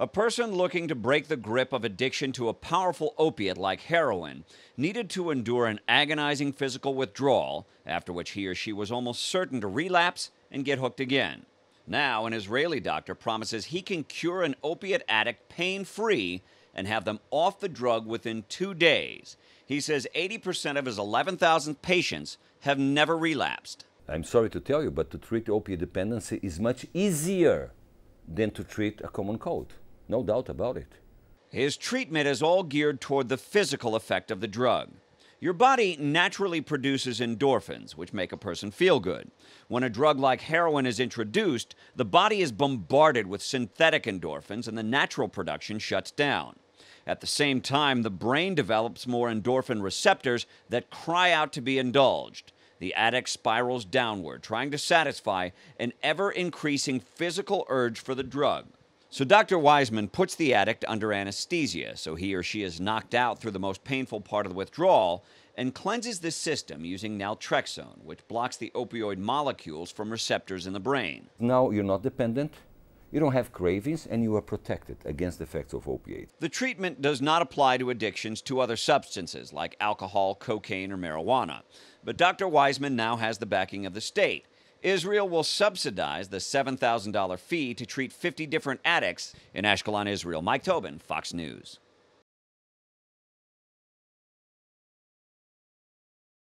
A person looking to break the grip of addiction to a powerful opiate like heroin needed to endure an agonizing physical withdrawal, after which he or she was almost certain to relapse and get hooked again. Now, an Israeli doctor promises he can cure an opiate addict pain free and have them off the drug within two days. He says 80% of his 11,000 patients have never relapsed. I'm sorry to tell you, but to treat opiate dependency is much easier than to treat a common cold. No doubt about it. His treatment is all geared toward the physical effect of the drug. Your body naturally produces endorphins, which make a person feel good. When a drug like heroin is introduced, the body is bombarded with synthetic endorphins and the natural production shuts down. At the same time, the brain develops more endorphin receptors that cry out to be indulged. The addict spirals downward, trying to satisfy an ever increasing physical urge for the drug. So Dr. Waismann puts the addict under anesthesia so he or she is knocked out through the most painful part of the withdrawal and cleanses the system using naltrexone, which blocks the opioid molecules from receptors in the brain. Now you're not dependent, you don't have cravings, and you are protected against the effects of opiates. The treatment does not apply to addictions to other substances like alcohol, cocaine, or marijuana. But Dr. Waismann now has the backing of the state. Israel will subsidize the $7,000 fee to treat 50 different addicts in Ashkelon, Israel. Mike Tobin, Fox News.